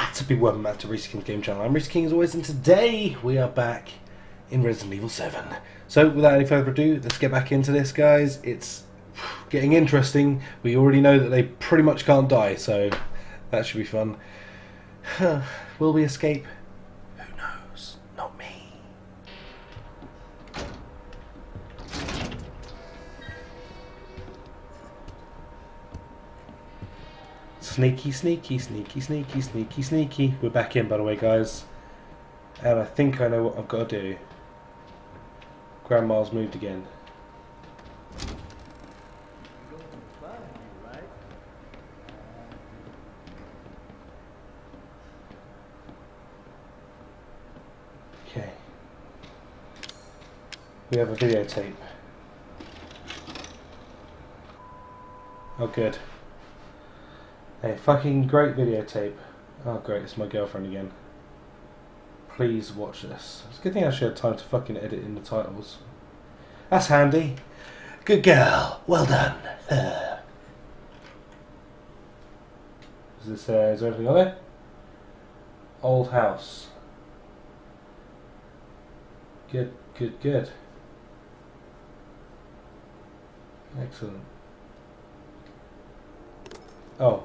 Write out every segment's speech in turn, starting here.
What's up, everyone? Matt to Rhys King's Game Channel. I'm Rhys King as always, and today we are back in Resident Evil 7. So, without any further ado, let's get back into this, guys. It's getting interesting. We already know that they pretty much can't die, so that should be fun. Will we escape? Sneaky, sneaky, sneaky, sneaky, sneaky, sneaky. We're back in, by the way, guys. And I think I know what I've got to do. Grandma's moved again. Okay. We have a videotape. Oh, good. A fucking great videotape. Oh, great, it's my girlfriend again. Please watch this. It's a good thing I actually had time to fucking edit in the titles. That's handy. Good girl. Well done. is this, uh, is there anything on it? Old house. Good, good, good. Excellent. Oh,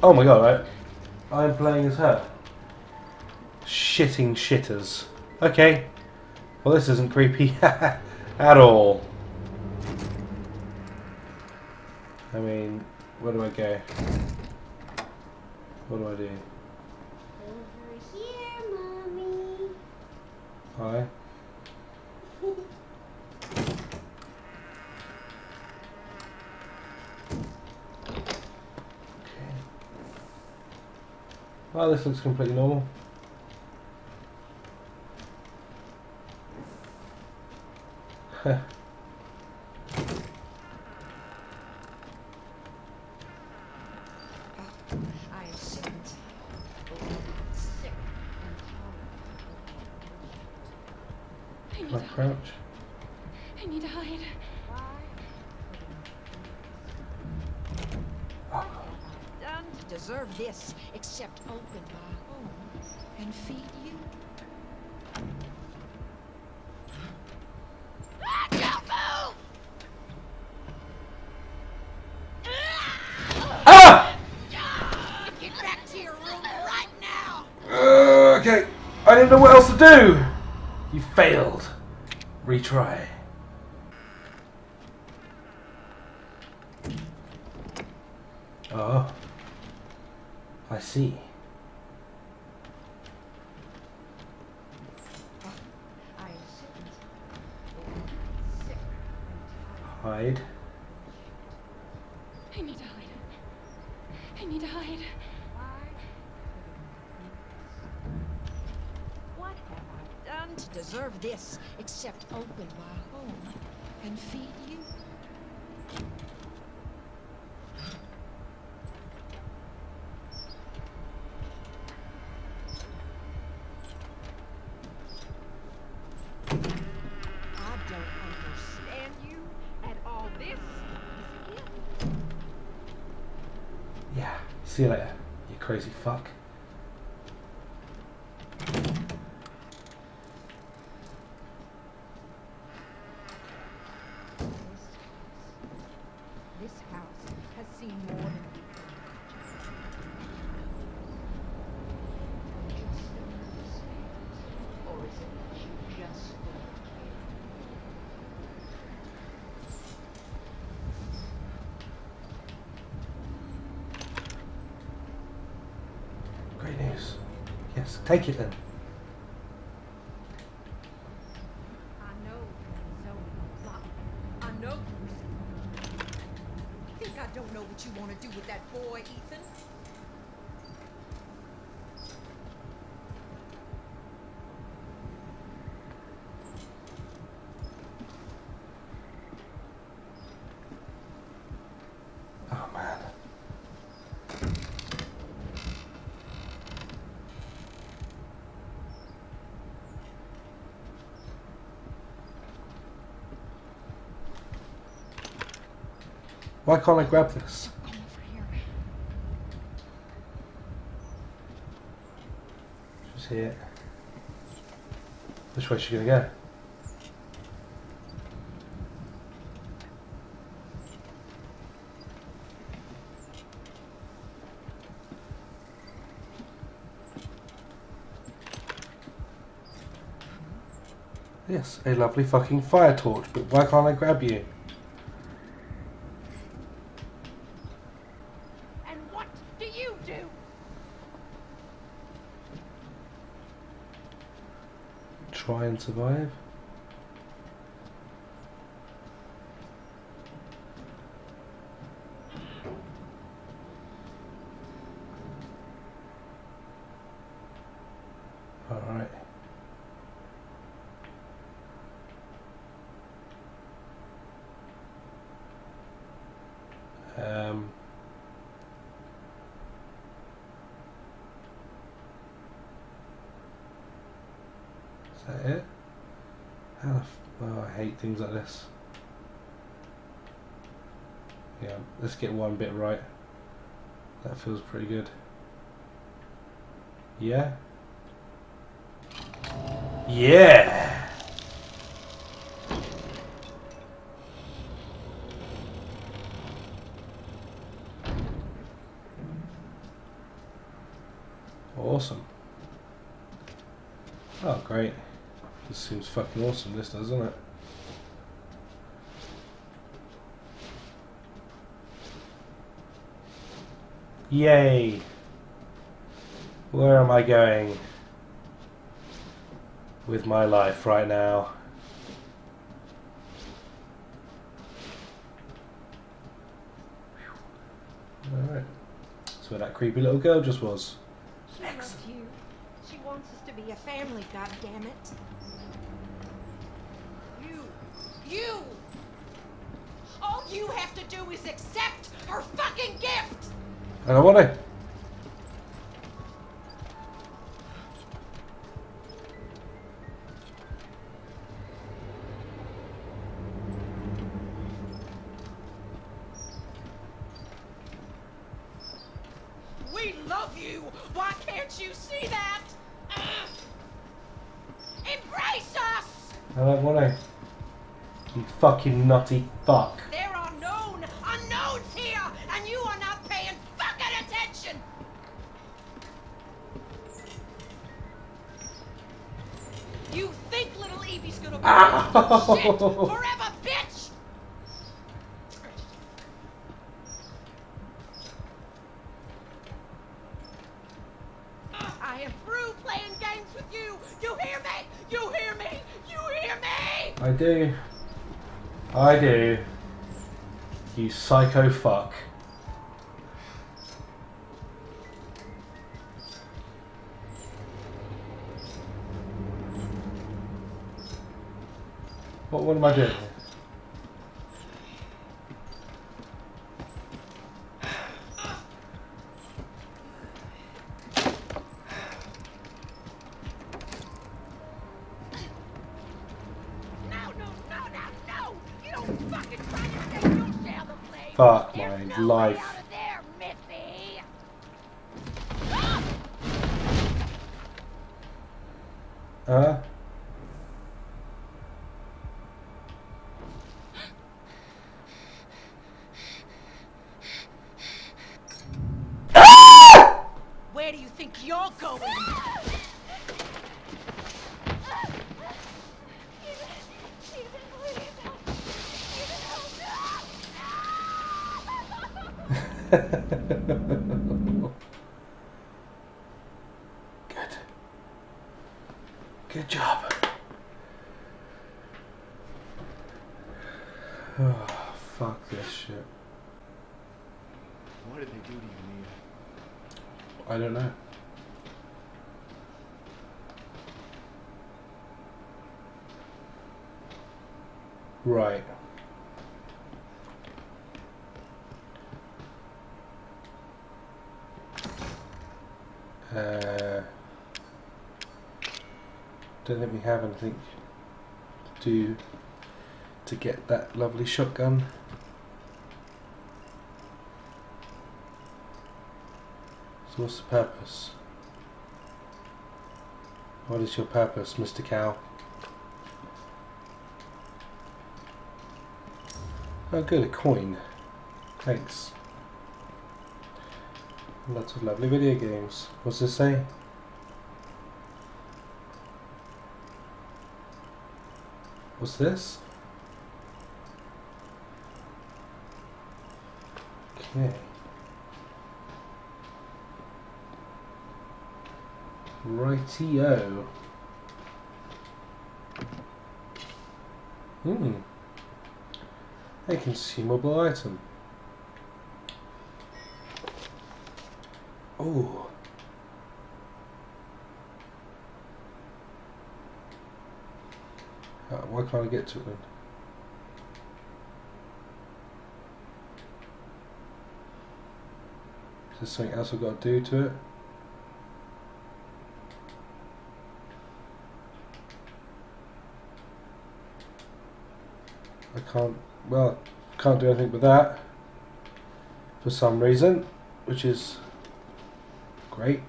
Oh my god, I, I'm playing as her. Shitting shitters. Okay. Well, this isn't creepy at all. I mean, where do I go? What do I do? Over here, mommy. Hi. Well, this looks completely normal. Heh. I am sick. Sick I need My to hide. crouch. I need to hide. Oh, deserve this except open my home and feed you? Ah, don't move! Get back to your room right now! Uh, okay, I didn't know what else to do. You failed. Retry. Oh, I see. I am sick. Sick and Hide. I need to hide. I need to hide. What have I done to deserve this except open my home and feed you? I don't understand you at all. This is it. Yeah. See you later, you crazy fuck. This house has seen more than we can imagine. Just understand. Or is it that you just don't care? Great news. Yes, take it then. I know Zoe Plot. I know you think I don't know what you want to do with that boy, Ethan. Oh man. Why can't I grab this? Over here. Which way is she gonna go? Yes, a lovely fucking fire torch, but why can't I grab you? And what do you do? Try and survive? Alright. Um, that it? How oh, I hate things like this. Yeah, let's get one bit right. That feels pretty good. Yeah? Yeah! Awesome. Oh, great. This seems fucking awesome, this doesn't it? Yay! Where am I going with my life right now? Alright. That's where that creepy little girl just was. She loves you. She wants us to be a family, goddammit. You. All you have to do is accept her fucking gift! I don't want to. You fucking nutty fuck. There are known unknowns here, and you are not paying fucking attention! You think little Evie's gonna be Ow. shit forever, bitch! I am through playing games with you! You hear me? You hear me? You hear me? I do. I do. You psycho fuck. What, what am I doing? Life. Huh? Where do you think you're going? Good. Good job. Oh, fuck this shit. What did they do to you, Mia? I don't know. Right. Uh, don't think we have anything to do to get that lovely shotgun. So what's the purpose? What is your purpose, Mr. Cow? Oh good, a coin. Thanks. Lots of lovely video games. What's this say? What's this? Okay. Rightio. Hmm. A consumable item. Oh. Why can't I get to it then? Is there something else I've got to do to it? I can't, well, can't do anything with that for some reason, which is great.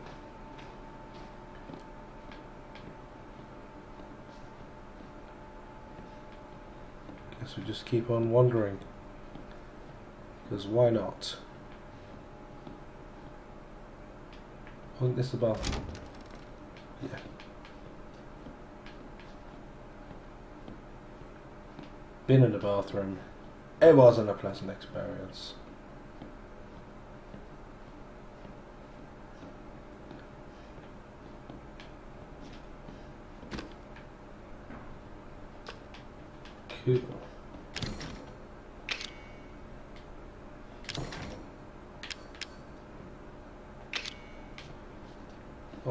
Guess we just keep on wandering. Because why not? Think this is the bathroom. Yeah. Been in the bathroom. It wasn't a pleasant experience. Cool.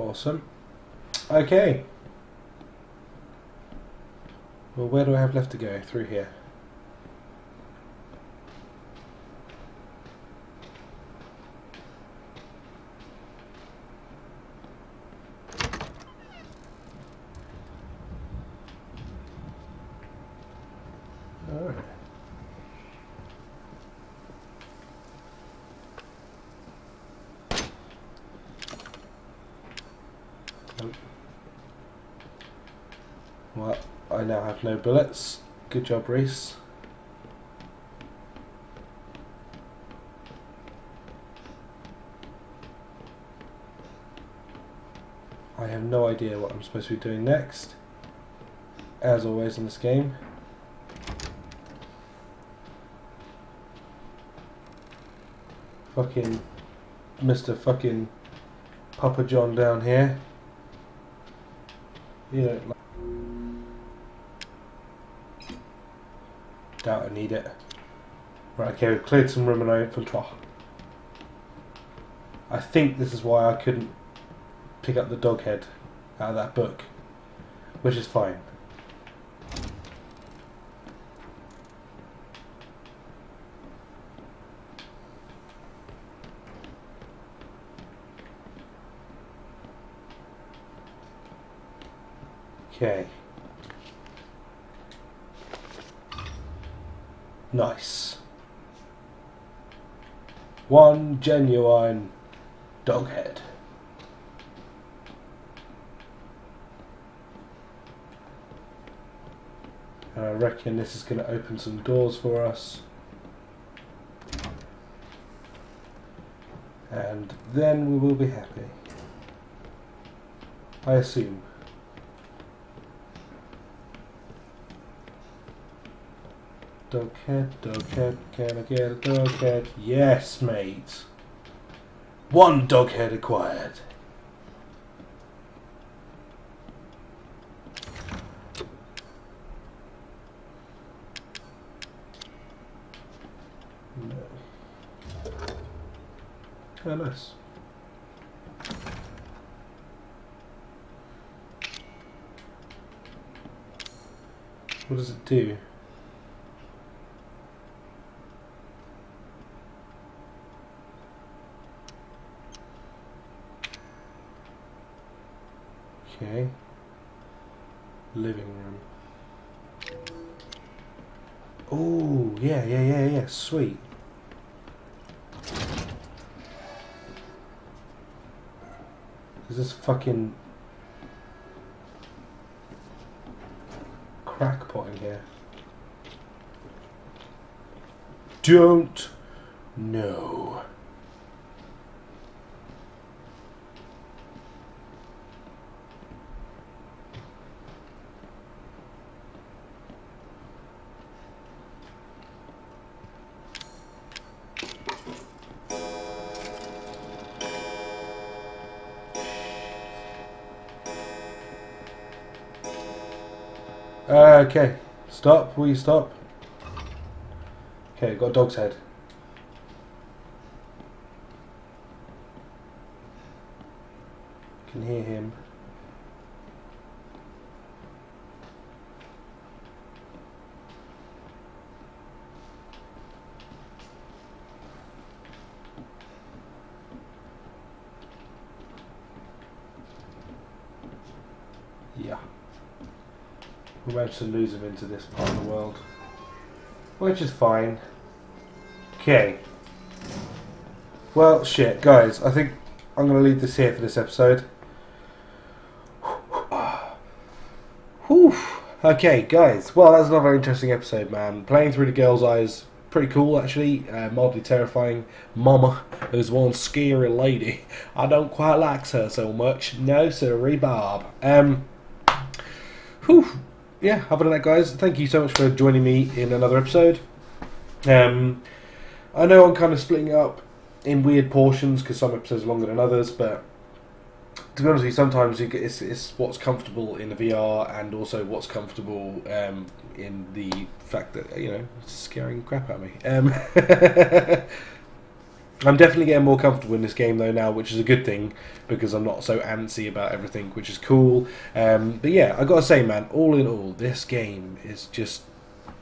Awesome. Okay. Well, where do I have left to go? Through here. Alright. Nope. Well, I now have no bullets. Good job, Rhys. I have no idea what I'm supposed to be doing next. As always in this game. Fucking Mr. Fucking Papa John down here. You don't like. Doubt I need it. Right, okay, we've cleared some room in our infiltrate. I think this is why I couldn't pick up the dog head out of that book. Which is fine. Okay. Nice. One genuine dog head. And I reckon this is going to open some doors for us. And then we will be happy. I assume. Dog head, dog head, can I get a dog head? Yes, mate. One dog head acquired. No. Oh, nice. What does it do? Okay. Living room. Oh, yeah, yeah, yeah, yeah, sweet. Is this fucking crackpot in here? Don't know. Uh, okay, stop. Will you stop? Okay, got a dog's head. Can hear him. Yeah. We managed to lose him into this part of the world. Which is fine. Okay. Well, shit, guys, I think I'm going to leave this here for this episode. Whew. Okay, guys. Well, that's another interesting episode, man. Playing through the girl's eyes, pretty cool, actually. Uh, mildly terrifying. Mama is one scary lady. I don't quite like her so much. No, sorry, Bob. Um, whew. Yeah, other than that, guys, thank you so much for joining me in another episode. Um, I know I'm kind of splitting it up in weird portions because some episodes are longer than others, but to be honest with you, sometimes it's, it's what's comfortable in the VR and also what's comfortable um, in the fact that, you know, it's scaring crap out of me. Um, I'm definitely getting more comfortable in this game though now, which is a good thing because I'm not so antsy about everything, which is cool. Um, but yeah, I gotta say, man, all in all, this game is just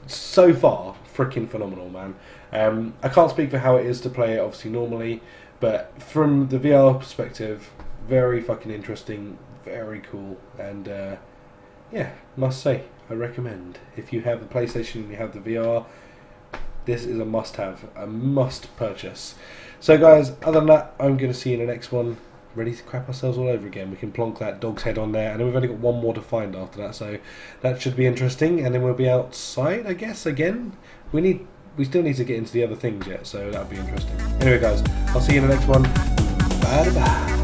so far freaking phenomenal, man. Um, I can't speak for how it is to play it, obviously normally, but from the VR perspective, very fucking interesting, very cool, and uh, yeah, must say, I recommend if you have the PlayStation and you have the VR. This is a must-have, a must purchase. So, guys, other than that, I'm going to see you in the next one. Ready to crap ourselves all over again. We can plonk that dog's head on there, and then we've only got one more to find after that, so that should be interesting. And then we'll be outside, I guess. Again, we need, we still need to get into the other things yet, so that'll be interesting. Anyway, guys, I'll see you in the next one. Bye bye.